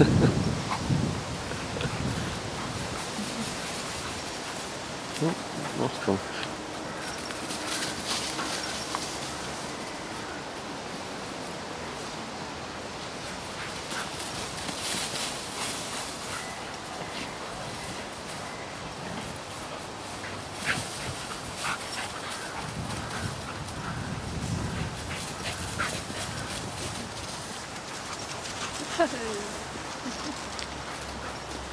Ja. Oh, Achtung.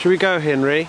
Should we go, Henry?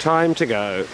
Time to go.